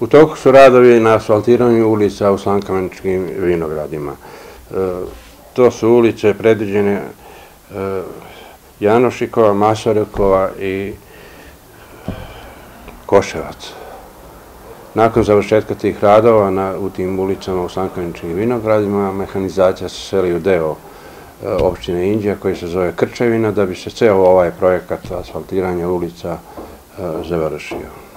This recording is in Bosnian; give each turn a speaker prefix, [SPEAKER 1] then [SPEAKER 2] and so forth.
[SPEAKER 1] U toku su radovi na asfaltiranju ulica u Slankameničkim vinogradima. E, to su ulice predviđene e, Janošikova, Masarekova i e, Koševac. Nakon završetka tih radova u tim ulicama u Slankameničkim vinogradima, mehanizacija se seli u deo opštine Indija koji se zove Krčevina da bi se ceo ovaj projekat asfaltiranja ulica završio.